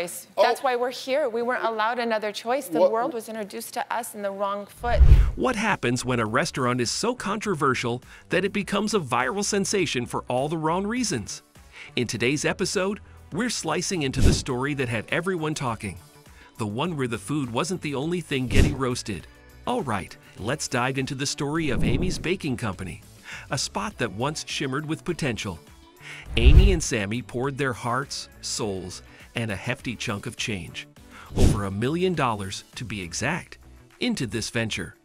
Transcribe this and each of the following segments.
choice. Oh. That's why we're here. We weren't allowed another choice. The What- world was introduced to us in the wrong foot. What happens when a restaurant is so controversial that it becomes a viral sensation for all the wrong reasons? In today's episode, we're slicing into the story that had everyone talking. The one where the food wasn't the only thing getting roasted. All right, let's dive into the story of Amy's Baking Company, a spot that once shimmered with potential. Amy and Sammy poured their hearts, souls, and a hefty chunk of change, over a million dollars to be exact, into this venture.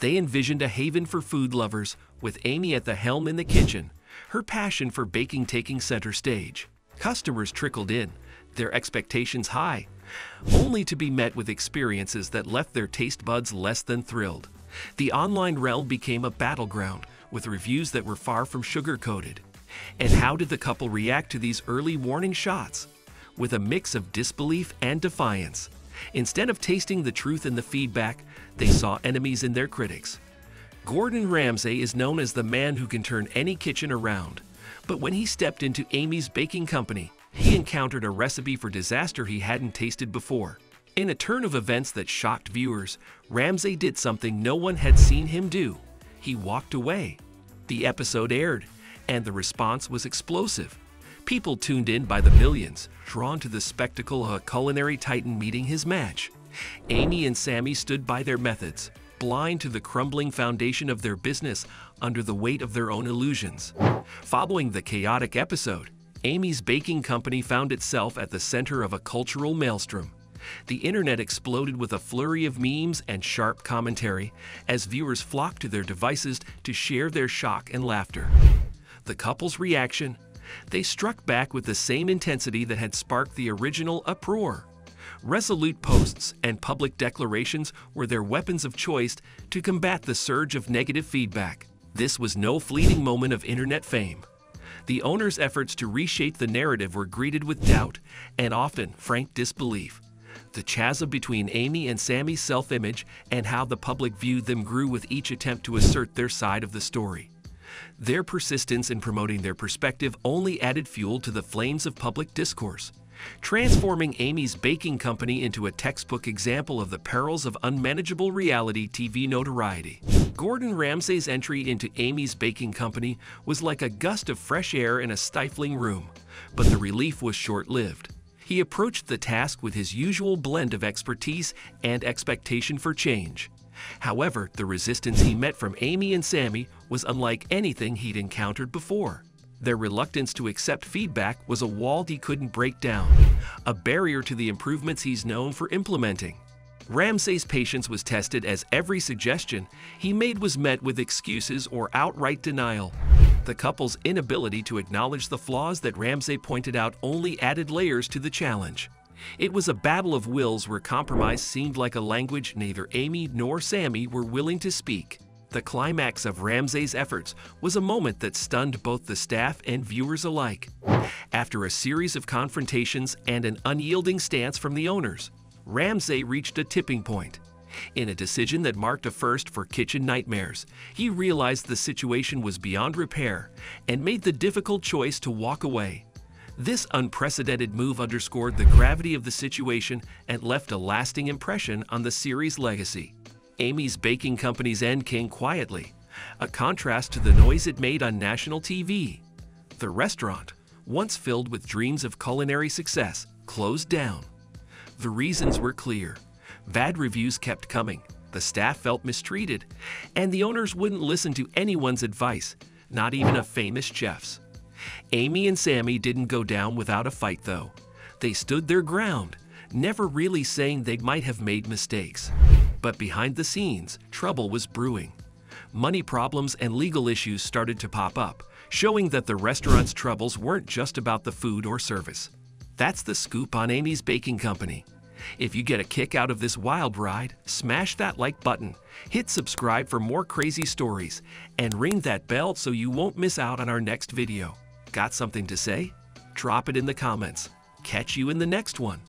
They envisioned a haven for food lovers with Amy at the helm in the kitchen, her passion for baking taking center stage. Customers trickled in, their expectations high, only to be met with experiences that left their taste buds less than thrilled. The online realm became a battleground with reviews that were far from sugar coated. And how did the couple react to these early warning shots? With a mix of disbelief and defiance. Instead of tasting the truth in the feedback, they saw enemies in their critics. Gordon Ramsay is known as the man who can turn any kitchen around. But when he stepped into Amy's baking company, he encountered a recipe for disaster he hadn't tasted before. In a turn of events that shocked viewers, Ramsay did something no one had seen him do. He walked away. The episode aired, and the response was explosive. People tuned in by the millions, drawn to the spectacle of a culinary titan meeting his match. Amy and Sammy stood by their methods, blind to the crumbling foundation of their business under the weight of their own illusions. Following the chaotic episode, Amy's baking company found itself at the center of a cultural maelstrom. The internet exploded with a flurry of memes and sharp commentary as viewers flocked to their devices to share their shock and laughter. The couple's reaction? They struck back with the same intensity that had sparked the original uproar. Resolute posts and public declarations were their weapons of choice to combat the surge of negative feedback. This was no fleeting moment of internet fame. The owner's efforts to reshape the narrative were greeted with doubt and often frank disbelief. The chasm between Amy and Sammy's self image and how the public viewed them grew with each attempt to assert their side of the story. Their persistence in promoting their perspective only added fuel to the flames of public discourse, transforming Amy's baking company into a textbook example of the perils of unmanageable reality TV notoriety. Gordon Ramsay's entry into Amy's baking company was like a gust of fresh air in a stifling room, but the relief was short lived. He approached the task with his usual blend of expertise and expectation for change. However, the resistance he met from Amy and Sammy was unlike anything he'd encountered before. Their reluctance to accept feedback was a wall he couldn't break down, a barrier to the improvements he's known for implementing. Ramsay's patience was tested as every suggestion he made was met with excuses or outright denial. The couple's inability to acknowledge the flaws that Ramsay pointed out only added layers to the challenge. It was a battle of wills where compromise seemed like a language neither Amy nor Sammy were willing to speak. The climax of Ramsay's efforts was a moment that stunned both the staff and viewers alike. After a series of confrontations and an unyielding stance from the owners, Ramsay reached a tipping point. In a decision that marked a first for Kitchen Nightmares, he realized the situation was beyond repair and made the difficult choice to walk away. This unprecedented move underscored the gravity of the situation and left a lasting impression on the series' legacy. Amy's baking company's end came quietly, a contrast to the noise it made on national TV. The restaurant, once filled with dreams of culinary success, closed down. The reasons were clear. Bad reviews kept coming, the staff felt mistreated, and the owners wouldn't listen to anyone's advice, not even a famous chef's. Amy and Sammy didn't go down without a fight, though. They stood their ground, never really saying they might have made mistakes. But behind the scenes, trouble was brewing. Money problems and legal issues started to pop up, showing that the restaurant's troubles weren't just about the food or service. That's the scoop on Amy's Baking Company. If you get a kick out of this wild ride, smash that like button, hit subscribe for more crazy stories, and ring that bell so you won't miss out on our next video. Got something to say? Drop it in the comments. Catch you in the next one.